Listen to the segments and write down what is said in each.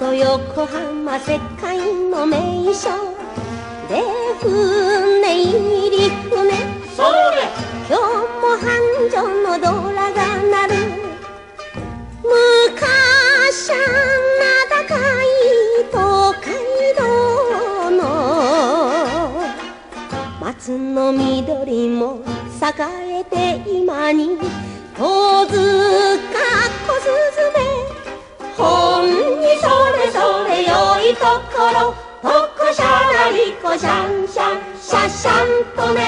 横浜世界の名所。で船入り船。それ今日も繁盛のドラが鳴る。昔は名高い東海道の。松の緑も栄えて今に。遠塚小雀ろとこしゃらりこしゃんしゃんしゃしゃんとね。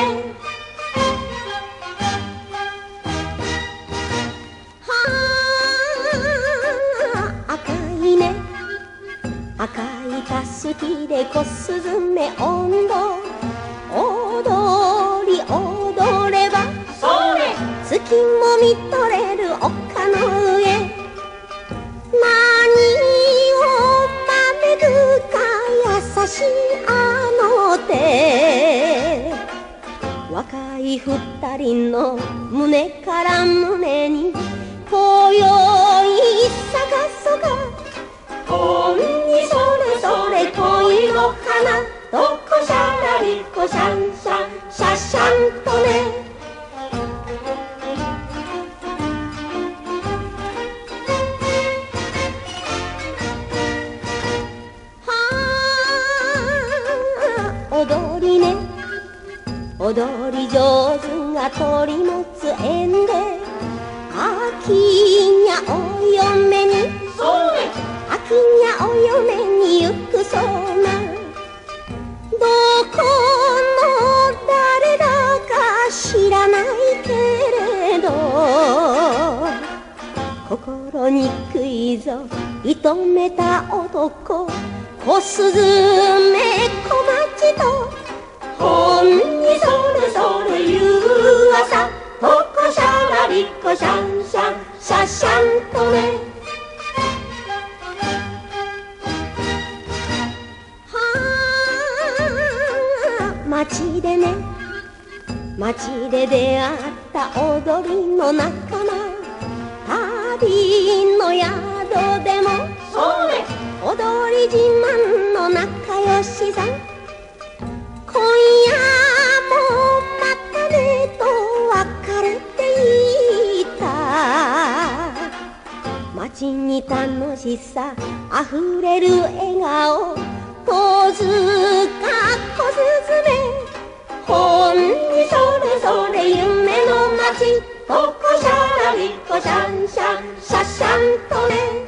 はあ赤いね。赤いたすきで小スズメ温度。踊り踊れば。それ。月も見とい二人の胸から胸に紅葉踊り上手が取り持つ縁で秋にゃお嫁にそれ秋にゃお嫁に行くそうなどこの誰だか知らないけれど心にくいぞ。射止めた男。小スりこしゃんしゃんしゃしゃんとね。はあ街でね街で出会った踊りの仲間。旅の宿でも踊り自慢の仲良しさん街に楽しさあふれる笑顔遠塚小雀ほんにそれそれ夢の街。とこしゃらりこしゃんしゃんしゃしゃんとね。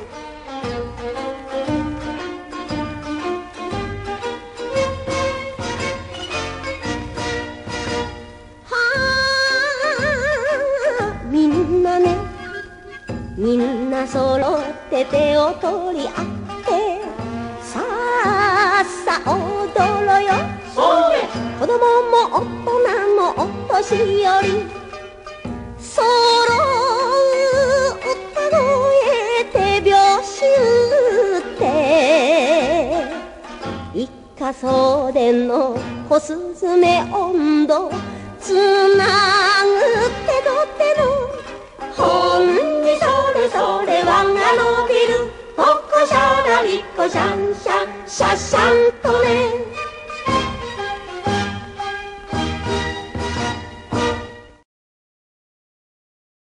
みんな揃って手を取り合ってさあさあ踊ろよ。子供も大人もお年寄り揃う歌声手拍子打って一家総出の小スズメ温度つなぐ手と手の